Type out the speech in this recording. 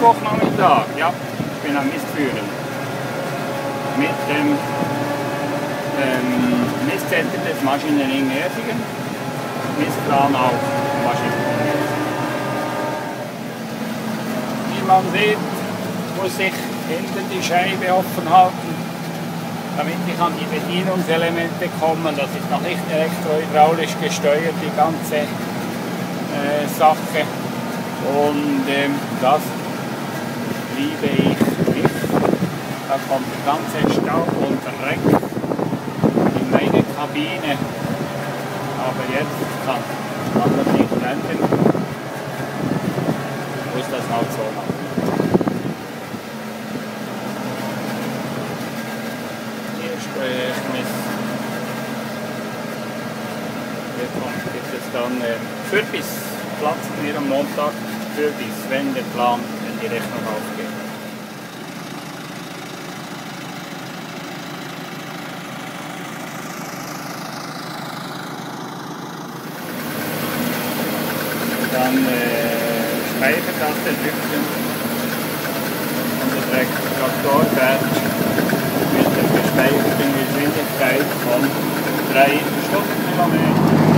Tag, ja, ich bin am Mistführen. Mit dem ähm, Mistzentrum des Maschinenring Erfingen. Mistplan auch Maschinenring Wie man sieht, muss ich hinten die Scheibe offen halten, damit ich an die Bedienungselemente komme. Das ist noch nicht elektrohydraulisch gesteuert, die ganze äh, Sache. Und ähm, das liebe ich nicht. Da kommt der ganze Staub und Dreck in meine Kabine. Aber jetzt kann man das nicht ändern. Muss das halt so machen. Hier spreche ich Hier kommt es dann äh, Fürbiss-Platz hier am Montag. Fürbiss, die richting omhoog. Dan eh, 85 dubbelen. Dan trekt het tractor verder met een verspijkering in 20 tijd van 3 van.